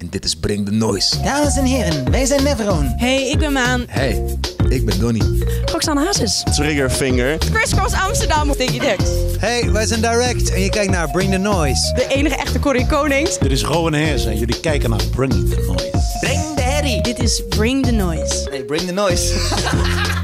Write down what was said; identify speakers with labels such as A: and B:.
A: En dit is Bring the Noise.
B: Dames en heren, wij zijn Neveron.
C: Hey, ik ben Maan.
A: Hey, ik ben Donny.
C: Roxanne Hazes.
D: Triggerfinger.
C: Crisscross Amsterdam. Diggy Dex.
B: Hey, wij zijn Direct en je kijkt naar Bring the Noise.
C: De enige echte Corrie Konings.
E: Dit is Rowan Heers en jullie kijken naar Bring the Noise.
B: Bring the herrie.
C: Dit is Bring the Noise.
B: Hey, Bring the Noise.